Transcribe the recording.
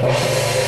Thank